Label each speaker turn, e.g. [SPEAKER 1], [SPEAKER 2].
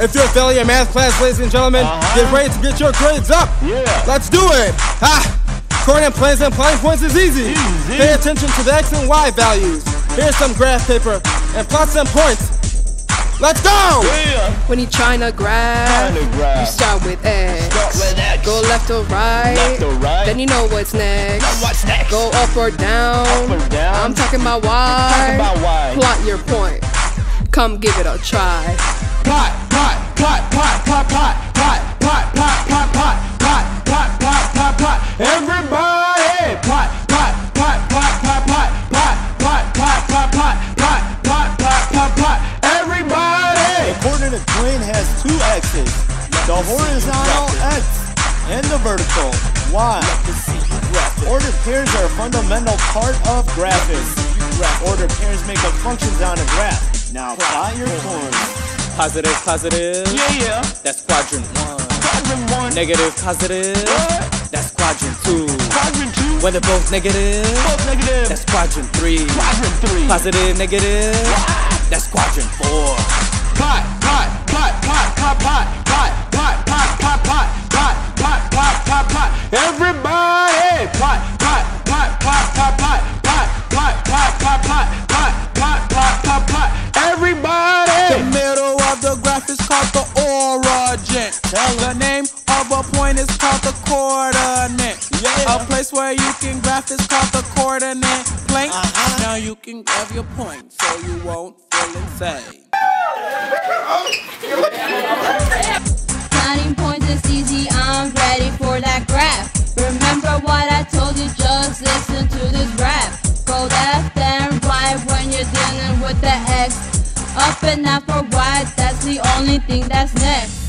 [SPEAKER 1] If you're failing your math class, ladies and gentlemen,
[SPEAKER 2] Uh-huh.
[SPEAKER 1] get ready to get your grades up.
[SPEAKER 2] Yeah.
[SPEAKER 1] Let's do it. Ha! Coordinate planes and plotting points is easy.
[SPEAKER 2] Easy.
[SPEAKER 1] Pay attention to the x and y values. Here's some graph paper and plot some points. Let's go!
[SPEAKER 2] Yeah.
[SPEAKER 3] When you tryna graph,
[SPEAKER 2] Tryna graph.
[SPEAKER 3] you start with X.
[SPEAKER 2] Start with X.
[SPEAKER 3] Go left or right,
[SPEAKER 2] Left or right.
[SPEAKER 3] then you know what's next.
[SPEAKER 2] Now what's next?
[SPEAKER 3] Go up or down,
[SPEAKER 2] Up or down.
[SPEAKER 3] I'm talking about Y.
[SPEAKER 2] Talking about Y.
[SPEAKER 3] Plot your point. Come give it a try.
[SPEAKER 2] Plot, plot, plot, plot, plot, plot, plot, plot, plot, plot, plot, plot, plot, plot, plot. Everybody, plot, plot, plot, plot, plot, plot, plot, plot, plot, plot, plot, plot, plot, plot, plot, plot. Everybody.
[SPEAKER 4] The coordinate plane has two axes, the horizontal X and the vertical Y. Ordered pairs are a fundamental part of graphics. Ordered pairs make up functions on a graph. Now plot your points.
[SPEAKER 1] Positive, positive.
[SPEAKER 2] Yeah, yeah.
[SPEAKER 1] That's quadrant one.
[SPEAKER 2] Quadrant one.
[SPEAKER 1] Negative, positive.
[SPEAKER 2] What?
[SPEAKER 1] That's quadrant two.
[SPEAKER 2] Quadrant two.
[SPEAKER 1] When they're both negative,
[SPEAKER 2] Both negative.
[SPEAKER 1] that's quadrant three.
[SPEAKER 2] quadrant three.
[SPEAKER 1] Positive, negative, that's quadrant
[SPEAKER 5] origin. The name of a point is called the coordinate. A place where you can graph is called the coordinate plane. Uh-huh. Now you can grab your point so you won't feel insane.
[SPEAKER 6] Counting points is easy, I'm ready for that graph. Remember what I told you, just listen to this rap. Go left and right when you're dealing with the X. Up and down for Y, that's the only thing that's next.